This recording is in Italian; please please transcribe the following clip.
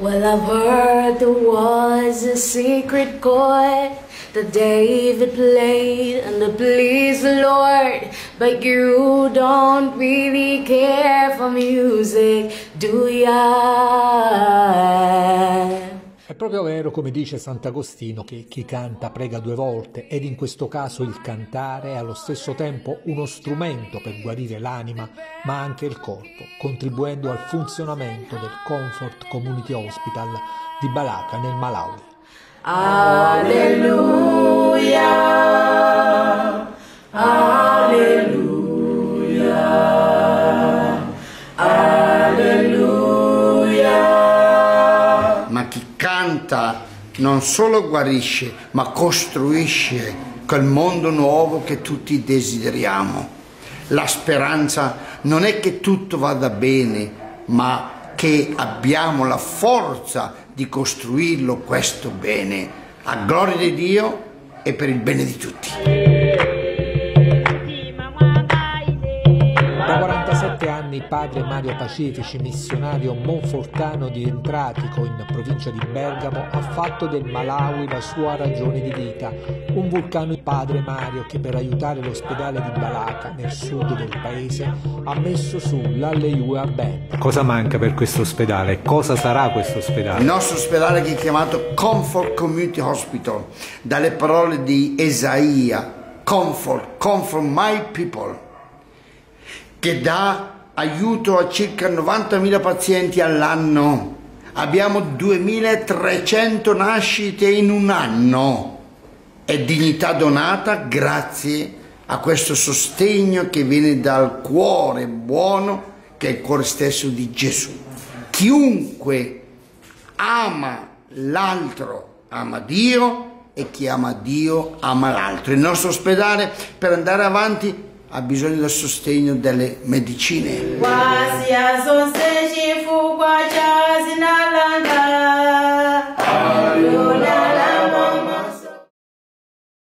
Well, I've heard there was a secret chord that David played and that pleased the Lord. But you don't really care for music, do ya? È proprio vero, come dice Sant'Agostino, che chi canta prega due volte ed in questo caso il cantare è allo stesso tempo uno strumento per guarire l'anima ma anche il corpo, contribuendo al funzionamento del Comfort Community Hospital di Balaka nel Malawi. Alleluia, canta non solo guarisce, ma costruisce quel mondo nuovo che tutti desideriamo. La speranza non è che tutto vada bene, ma che abbiamo la forza di costruirlo questo bene, a gloria di Dio e per il bene di tutti. Da 47 anni padre Mario Pacifici, missionario monfortano di Entratico in provincia di Bergamo, ha fatto del Malawi la sua ragione di vita. Un vulcano il padre Mario che per aiutare l'ospedale di Balaka nel sud del paese ha messo su l'Alleiua Band. Cosa manca per questo ospedale? Cosa sarà questo Il ospedale? nostro ospedale che è chiamato Comfort Community Hospital, dalle parole di Esaia, Comfort, Comfort My People, che dà aiuto a circa 90.000 pazienti all'anno. Abbiamo 2.300 nascite in un anno. È dignità donata grazie a questo sostegno che viene dal cuore buono che è il cuore stesso di Gesù. Chiunque ama l'altro ama Dio e chi ama Dio ama l'altro. Il nostro ospedale per andare avanti ha bisogno del sostegno delle medicine. Quasi